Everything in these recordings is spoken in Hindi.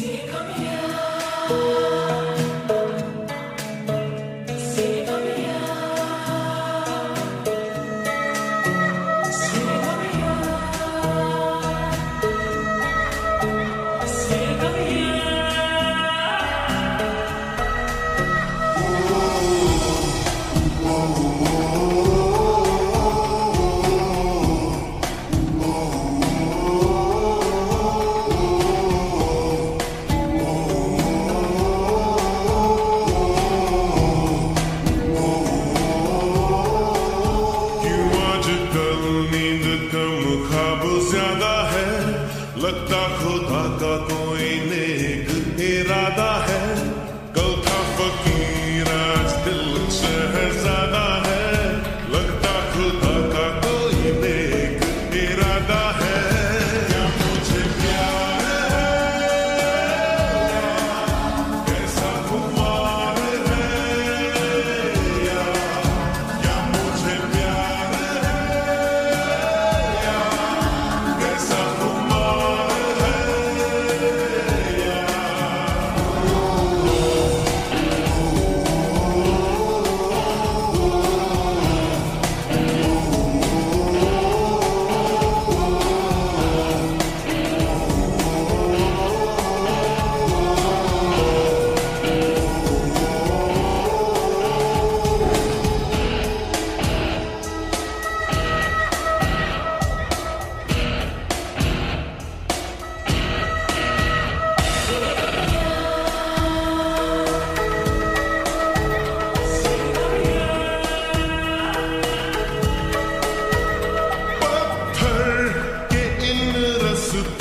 Here come here. spectacle, taka soup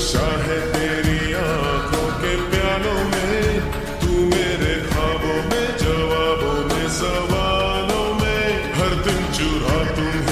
नशा है तेरी आँखों के प्यालों में। तू मेरे ख्वाबों में, जवाबों में, सवालों में। हर दिन चूरा तुम